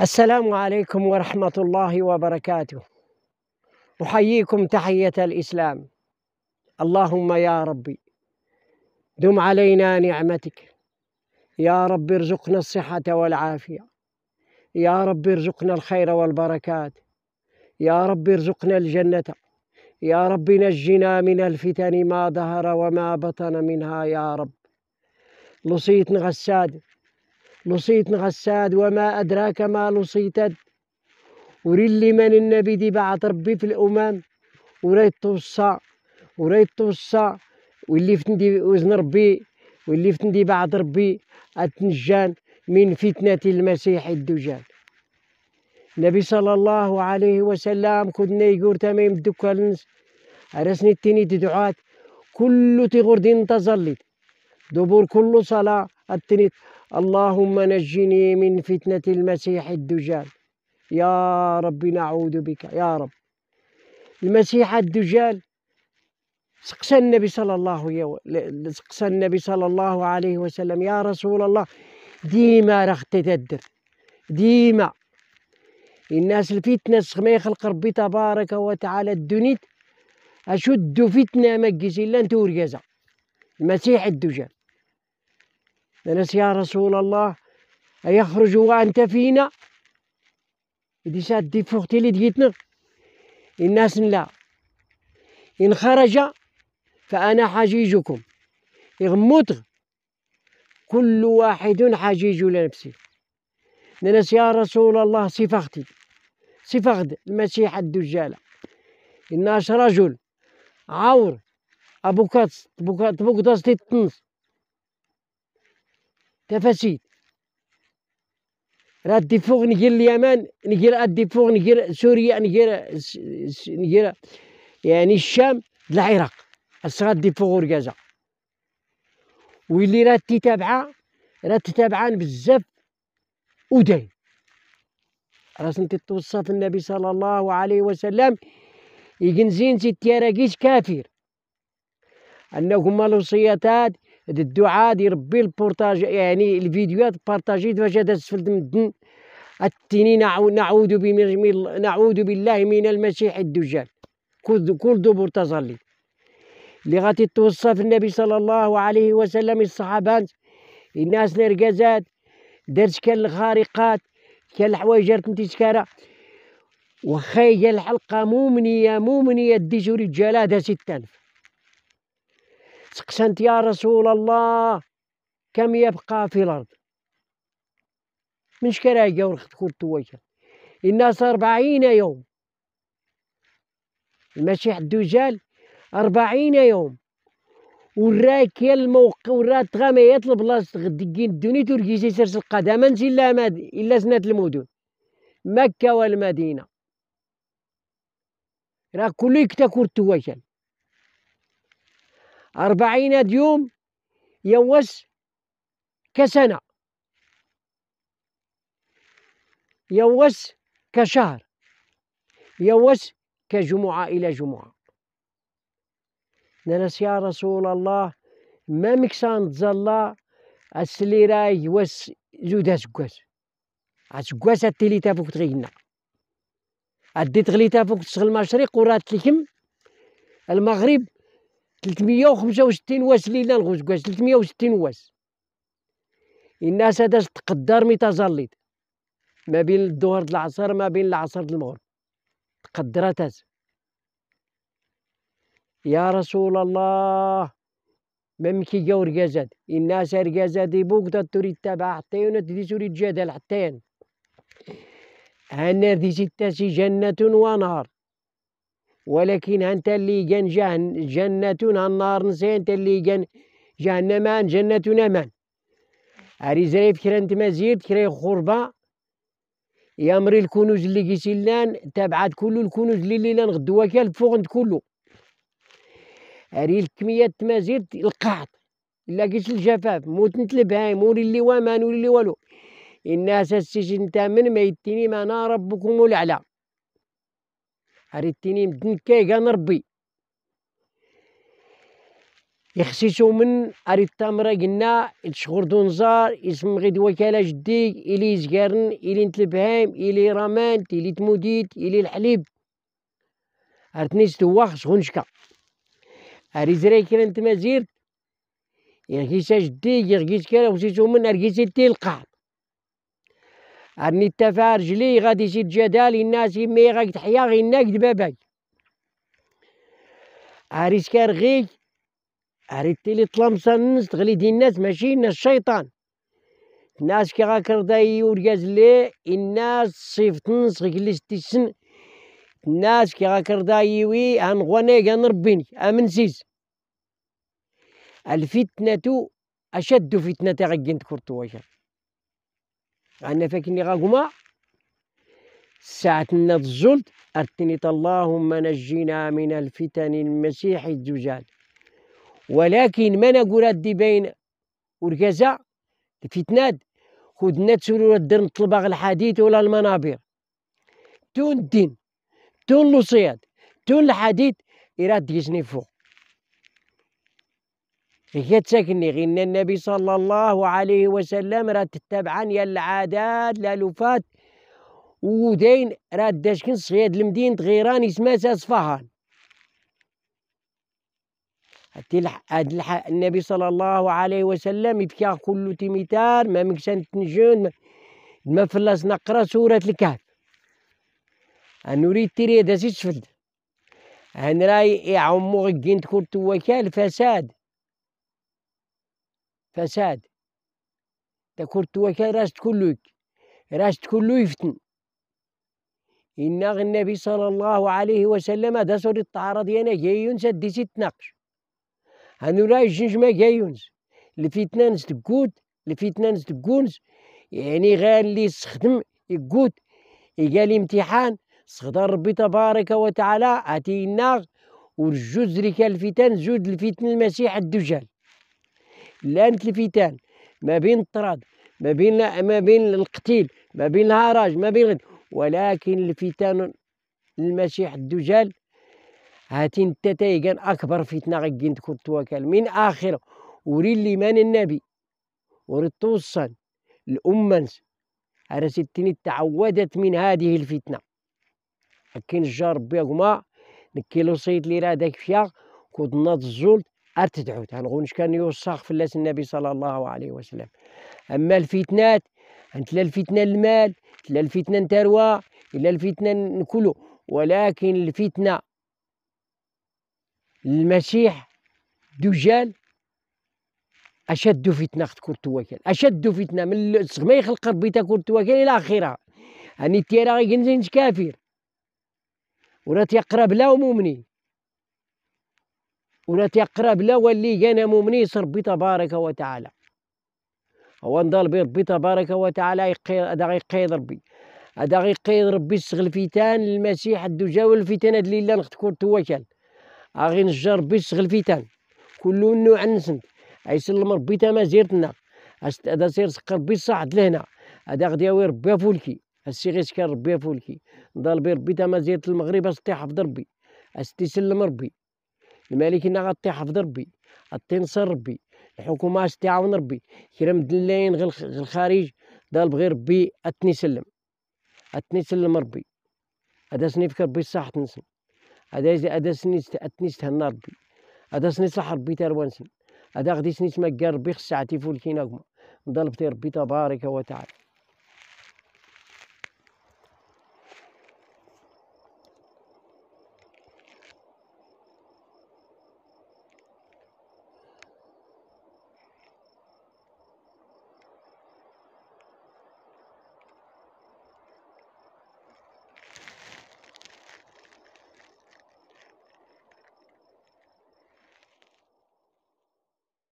السلام عليكم ورحمة الله وبركاته. أحييكم تحية الإسلام. اللهم يا ربي دم علينا نعمتك. يا رب ارزقنا الصحة والعافية. يا رب ارزقنا الخير والبركات. يا رب ارزقنا الجنة. يا رب نجنا من الفتن ما ظهر وما بطن منها يا رب. لصيت غساد لصيت غساد وما أدراك ما لصيتد وريلي من النبي دي بعد ربي في الأمم. وريت توصى وريت توصى. واللي فتندي وزن ربي واللي فتندي بعد ربي. أتنجان من فتنة المسيح الدجال. النبي صلى الله عليه وسلم كنا يقول تمام الدكالنس أرسني التني دعات كل تغردين تظلت دبور كل صلاة التنيت اللهم نجني من فتنة المسيح الدجال. يا رب نعوذ بك يا رب. المسيح الدجال سقسى النبي صلى الله عليه سقسى النبي صلى الله عليه وسلم. يا رسول الله ديما راه تدر ديما. الناس الفتنة ما يخلق ربي تبارك وتعالى الدنيت أشد فتنة إلا أنت ورقزة المسيح الدجال. ناس يا رسول الله أيخرج وأنت فينا? دي ساد دي فوقتي اللي ديتنا الناس لا. إن خرج فأنا حجيجكم. يغموت كل واحد حجيج لنفسه. ناس يا رسول الله صفختي صفغد المسيح الدجال. الناس رجل. عور. أبو كاتس كاتس تتنس تفاسيد راه فوق نجير اليمن نجير ادي فوق نجير سوريا نجير نجير يعني الشام العراق. الصغار فوق ورقازة. واللي راه تتابعة راه تتابعان بزاف وداين راس انت توصف النبي صلى الله عليه وسلم يجنزين ست يراقيش كافر. انهم الوصيتات الدعاء يربي البورتاج يعني الفيديوهات بارطاجي هذا سفلت من التنين نعوذ نعوذ بالله من المسيح الدجال. كل كل دبر اللي غادي توصف النبي صلى الله عليه وسلم الصحابات الناس نرقزات درت كان الخارقات كان الحوايج انت سكارة وخي الحلقة مؤمنية مؤمنية ديجو رجالة هذا ست سقسنت يا رسول الله كم يبقى في الأرض؟ من شكرا ورخت كنت وجه الناس أربعين يوم. المسيح الدجال أربعين يوم. وراك يا الموقع ورات غاما يطلب لاصق دقين الدنيا تركيزي سرس القدم إلا مد إلا سنة المدن. مكة والمدينة. راه كل يكتا كورت وجل أربعين يوم يوس كسنة. يوس كشهر. يوس كجمعة إلى جمعة. نرس يا رسول الله ما مكسان تزلا السلي راي يوس زود سكواس سكواس التلي تافوك تغينا. أدي تغلي تافوك تشغل المشرق ورات لكم المغرب 365 واس ليلة الغوز 360 واس. الناس هذا تقدر متظلت ما بين الظهر العصر ما بين العصر المغرب. تقدرت يا رسول الله ممكن جاو رقازات الناس رقازات يبوك تريد تبع حتى يونت دي تريد جدل حتى هنا دي ستة جنة ونار ولكن أنت اللي جن جنة النار نسي أنت اللي جن جهنم جنة أمان أري زريف كرا أنت مزيد كرا خربة. يامري الكنوز اللي كيسيلان تبعت كل الكنوز اللي لأن غدوا كال فوق كله. أري الكمية تمازيد القعط إلا كيس الجفاف موت البهايم ولي اللي وامان ولي اللي والو. الناس السجن تامن ما يتني ما أنا ربكم الأعلى. أريتيني مدن كان ربي. يخسسو من أري التمرة قلنا الشغور دونزار اسم غيد وكالة جديك إلي زقارن إلي نتلبهايم إلي رمانت إلي تموديت إلي الحليب. أرتني ستواخ شغونشكا أري زراي كرا مزير يرقيسا جديك يرقيس كرا وسيسو من أرقيس القاع أرني التفار رجلي غادي يزيد جدال الناس مي غاك تحيا غي ناك باباك أريس كار غيك أريد لي طلمسة الناس تغلي دي الناس ماشي الناس الشيطان الناس كي غاك رضاي ورقاز لي الناس صيفت نص غيك اللي ستيسن الناس كي غاك رضاي وي غني غان ربيني أمن سيس. الفتنة أشد فتنة غاكين تكرتو واشا أنا فاكني غاكما ساعة الزلت أرتنيت اللهم نجينا من الفتن المسيح الدجال. ولكن ما نقول أدي بين وركزا الفتنات خذ نتسولو الدر نطلبا الحديث ولا المنابر. تون الدين تون لوصيات تون الحديث إراد يسني فوق. هي تسكني غير النبي صلى الله عليه وسلم راه تتبعن يا العادات الالوفات ودين راه داشكن صياد المدينة غيران اسمها اصفهان هاد النبي صلى الله عليه وسلم يبكى كل تيميتار ما مكسان تنجون ما فلاس نقرا سورة الكهف. نريد تري هذا سفل أن راي يعمو غين تكون توكال فساد فساد. تكون توكال راس كلك راس كله يفتن. إن النبي صلى الله عليه وسلم هذا سورة الطهارة ديالنا جايون سدي ست نقش هانو راي جنجما جايونس. الفتنة نس تقود الفتنة نس تقونس. يعني غير اللي يستخدم يقود يقال امتحان استخدم ربي تبارك وتعالى اتينا والجوز اللي كان الفتن زود الفتن المسيح الدجال. لانت الفتن ما بين الطراد ما بين ما بين القتيل ما بين الهراج ما بين ولكن الفتن المسيح الدجال هاتين تتايقن أكبر فتنة غيقين تكون توكل. من آخر وري اللي من النبي وري توصل الأمة. على ستين تعودت من هذه الفتنة. لكن الجار بيهما نكيلو صيد لي رادك فيها كود ناض الزولت ارتدعوت هنقولش كان يوسخ في الناس النبي صلى الله عليه وسلم. أما الفتنات أنت لا الفتنة المال لا الفتنة نتروى إلا الفتنة نكلو ولكن الفتنة المسيح دجال أشد فتنة تكون توكل أشد فتنة من ما يخلق ربي تكون توكل إلى آخرها. أني تيرا غينزين كافر ولا تيقرب لا مؤمنين ولا تيقرب لا واللي كان مؤمنين ربي تبارك وتعالى. هو نضال بربي تبارك وتعالى هذا غيقيد ربي هذا غيقيد ربي يستغل فيتان المسيح الدجال والفتن هاد الليلة نختكون توكل. أغي نجار ربي يستغل فيتان كل نوع نسنت. أيسلم ربي تا ما زيرتنا هذا سير ربي صعد لهنا. هذا غادي يوي ربي فولكي السي غير سكر ربي فولكي ربي تا ما زيرت المغرب أستي حفظ ربي. أستي سلم ربي. الملك إنا غطي حفظ ربي أتي نصر ربي الحكومة استعاون ربي كرا مدلين غير الخارج دال بغير ربي أتني سلم أتني سلم ربي هذا سني فكر ربي صح تنسن هذا هذا سني أتني استهنا ربي هذا سني صح ربي تروانسن هذا غدي سني تمكر ربي خسعتي فولكينا نضل ربي تبارك وتعالى.